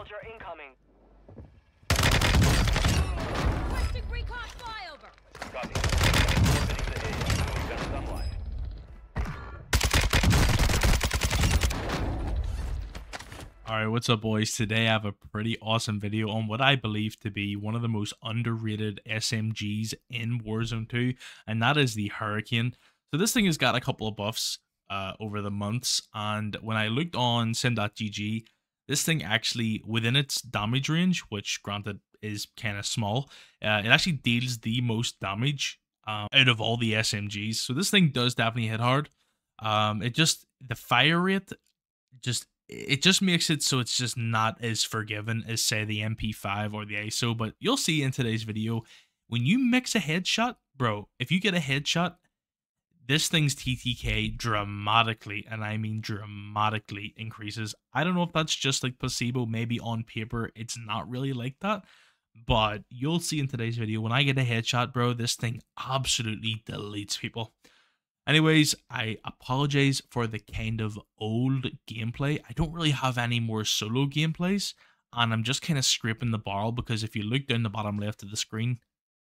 soldier incoming. Requesting recon flyover. Copy. Orbiting the AO. Recon is online. Alright, what's up boys? Today I have a pretty awesome video on what I believe to be one of the most underrated SMGs in Warzone 2, and that is the Hurricane. So this thing has got a couple of buffs uh, over the months, and when I looked on sym.gg, this thing actually, within its damage range, which granted is kind of small, uh, it actually deals the most damage um, out of all the SMGs. So this thing does definitely hit hard. Um, it just, the fire rate just it just makes it so it's just not as forgiving as say the MP5 or the ISO. But you'll see in today's video when you mix a headshot, bro. If you get a headshot, this thing's TTK dramatically, and I mean dramatically, increases. I don't know if that's just like placebo. Maybe on paper it's not really like that, but you'll see in today's video when I get a headshot, bro. This thing absolutely deletes people. Anyways, I apologize for the kind of old gameplay. I don't really have any more solo gameplays, and I'm just kind of scraping the barrel because if you look down the bottom left of the screen,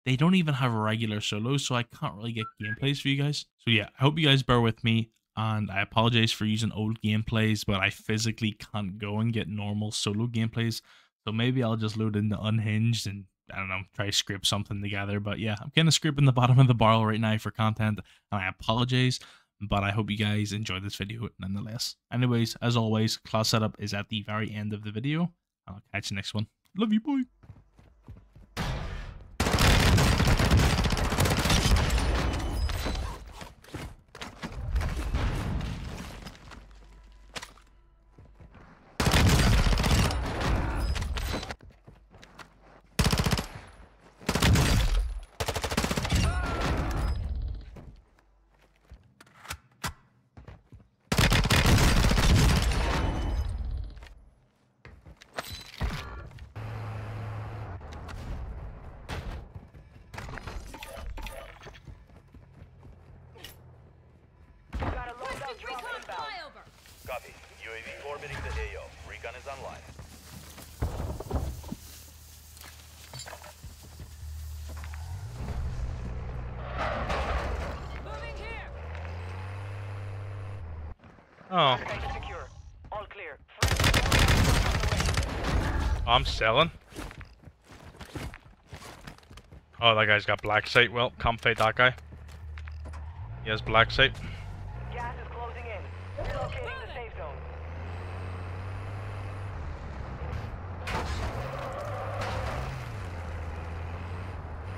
they don't even have regular solos, so I can't really get gameplays for you guys. So yeah, I hope you guys bear with me, and I apologize for using old gameplays, but I physically can't go and get normal solo gameplays. So maybe I'll just load into Unhinged and I don't know, try to script something together. But yeah, I'm kind of scraping the bottom of the barrel right now for content, and I apologize. But I hope you guys enjoyed this video nonetheless. Anyways, as always, class setup is at the very end of the video. I'll catch you next one. Love you, boy. Got a loadout Requesting drop recon inbound. flyover. Copy. UAV orbiting the AO. Recon is online. Moving here. Oh, All clear. I'm selling. Oh, that guy's got black sight. Well, can't fight that guy. He has black sight.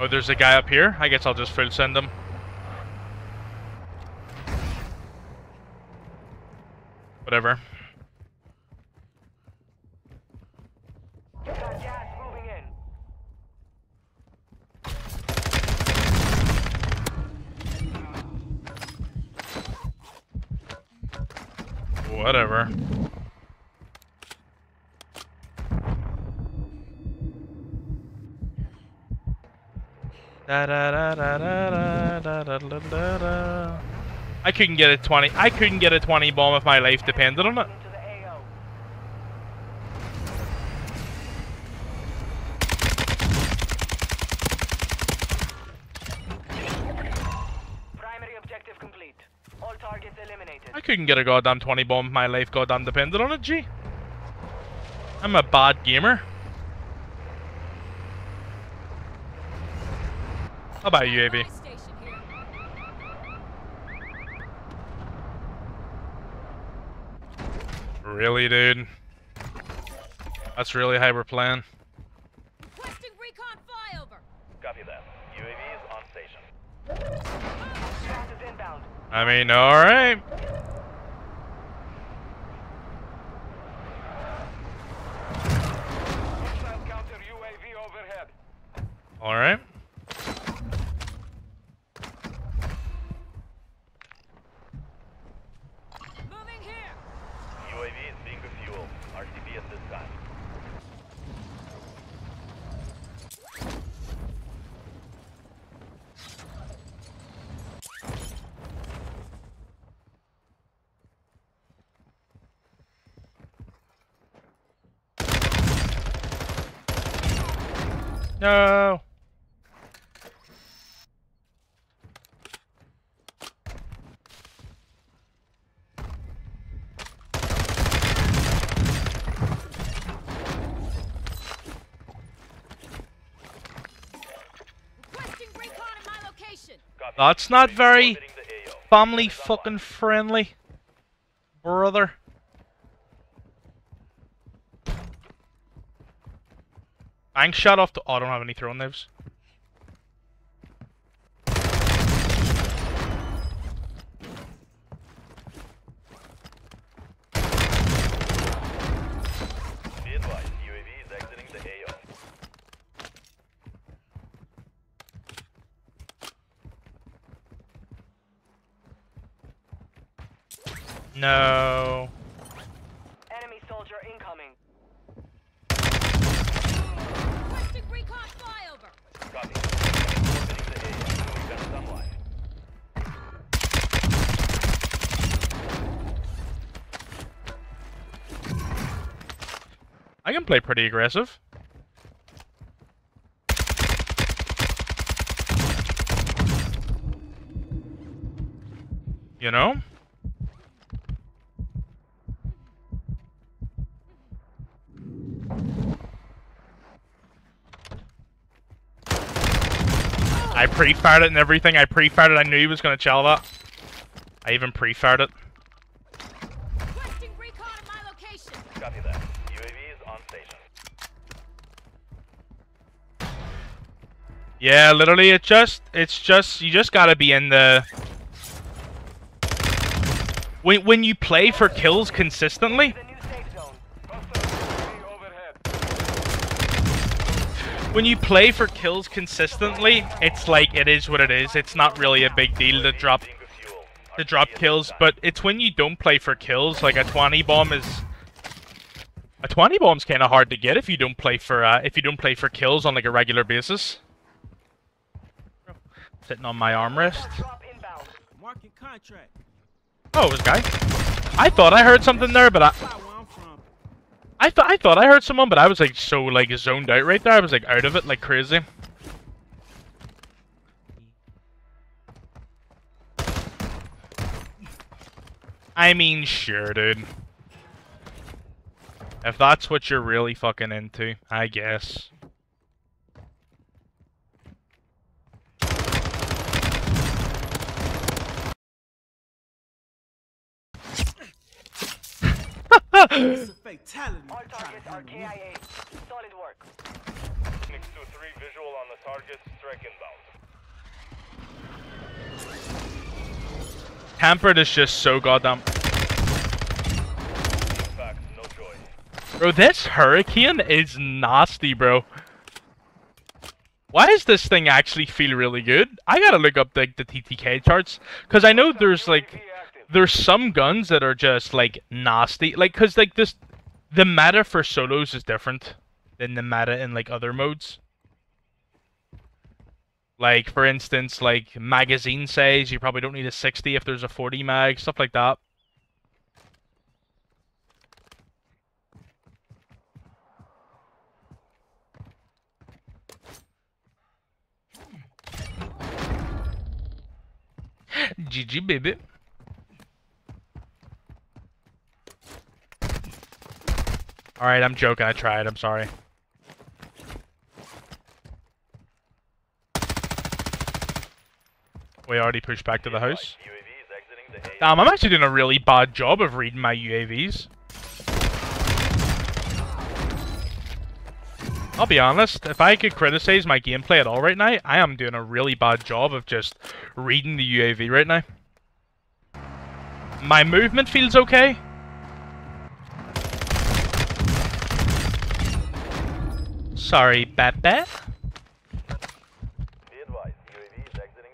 Oh, there's a guy up here. I guess I'll just full send him. Whatever. Got gas moving in. Whatever. Da da da da da da da da da da. I couldn't get a 20. I couldn't get a 20 bomb if my life depended on it. Into the AO. Primary objective complete. All targets eliminated. I couldn't get a goddamn 20 bomb if my life goddamn depended on it, G. I'm a bad gamer. I'll buy UAV. Really, dude? That's really how we're playing. Requesting recon flyover. Copy that. UAV is on station. I mean, all right. All right. No. Requesting recon in my location. Copy. That's not very Orbiting the AO. family fucking friendly. Brother. Bang shot off the. Oh, I don't have any throwing knives. Be advised, UAV is exiting the AO. No. Enemy soldier incoming. Requesting recon flyover. Copy. I can play pretty aggressive. You know? I pre-fired it and everything. I pre-fired it. I knew he was going to chill that. I even pre-fired it. Requesting recon in my location. Copy that. UAV is on station. Yeah, literally, it just, it's just, you just gotta be in the. When when you play for kills consistently, when you play for kills consistently, it's like it is what it is. It's not really a big deal to drop to drop kills, but it's when you don't play for kills, like a 20 bomb is. A 20 bomb's kind of hard to get if you don't play for uh, if you don't play for kills on like a regular basis. Sitting on my armrest. Drop inbound. Market contract. Oh, it was a guy. I thought I heard something there, but I, Fly where I'm from. I thought I thought I heard someone, but I was like so like zoned out right there. I was like out of it like crazy. I mean, sure, dude. If that's what you're really fucking into, I guess. It's a fatality. All targets are. KIA. Solid work. Phoenix 2-3 visual on the target. Strike inbound. Tampered is just so goddamn. Facts, no choice. Bro, this hurricane is nasty, bro. Why does this thing actually feel really good? I gotta look up the, the TTK charts. Because I know there's like... There's some guns that are just like nasty. Like, because like this... The meta for solos is different than the meta in like other modes. Like, for instance, like magazine says you probably don't need a 60 if there's a 40 mag, stuff like that. GG, baby. Alright, I'm joking. I tried. I'm sorry. We already pushed back to the house. Damn, I'm actually doing a really bad job of reading my UAVs. I'll be honest, if I could criticize my gameplay at all right now, I am doing a really bad job of just reading the UAV right now. My movement feels okay. Sorry, Bat Bat. Be advised, UAV is exiting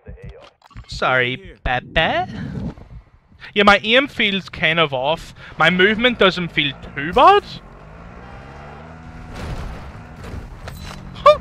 the AO. Sorry, Bat Bat. Yeah, my aim feels kind of off. My movement doesn't feel too bad. Huh.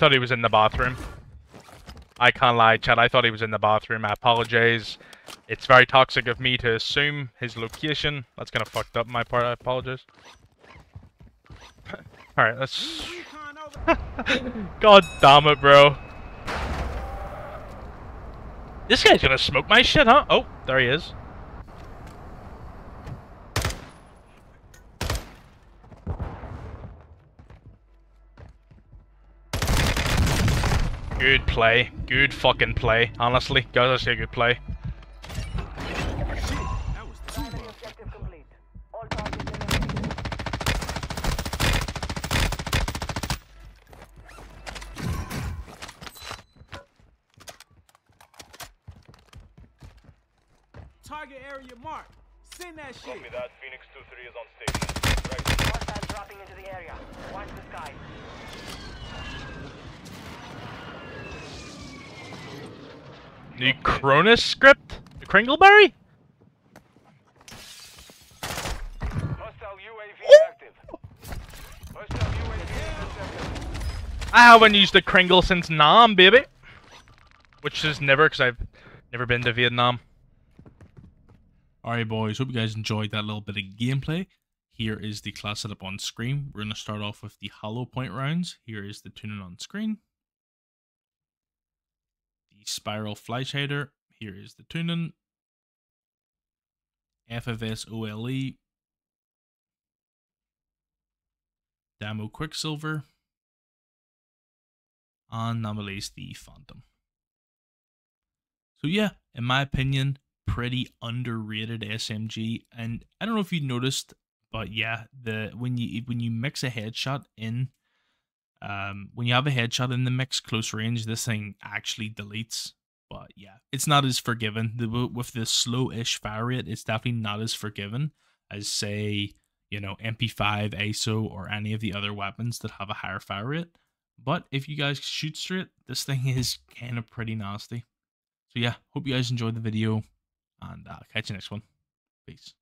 Thought he was in the bathroom. I can't lie, Chad. I thought he was in the bathroom. I apologize. It's very toxic of me to assume his location. That's kind of fucked up my part. I apologize. Alright, let's... God damn it, bro. This guy's gonna smoke my shit, huh? Oh, there he is. Good play. Good fucking play. Honestly, guys, I say good play. That was too Primary much. objective complete. All targets eliminated. Target area marked. Send that shit. Copy that. Phoenix 2-3 is on station. Right. Hostiles dropping into the area. Watch the sky. The Cronus script? The Kringleberry? Hostile UAV oh! active. Hostile UAV intercepted. I haven't used the Kringle since Nam, baby. Which is never, because I've never been to Vietnam. Alright boys, hope you guys enjoyed that little bit of gameplay. Here is the class setup on screen. We're going to start off with the hollow point rounds. Here is the tuning on screen. Spiral fly shader. Here is the tuning. FFS OLE. Damo Quicksilver. And Novelase the Phantom. So yeah, in my opinion, pretty underrated SMG. And I don't know if you noticed, but yeah, the when you when you mix a headshot in, um, when you have a headshot in the mix close range, this thing actually deletes. But yeah, it's not as forgiving. The, with the slow-ish fire rate, it's definitely not as forgiving as say you know MP5, ISO, or any of the other weapons that have a higher fire rate. But if you guys shoot straight, this thing is kind of pretty nasty. So yeah, hope you guys enjoyed the video, and uh, catch you next one. Peace.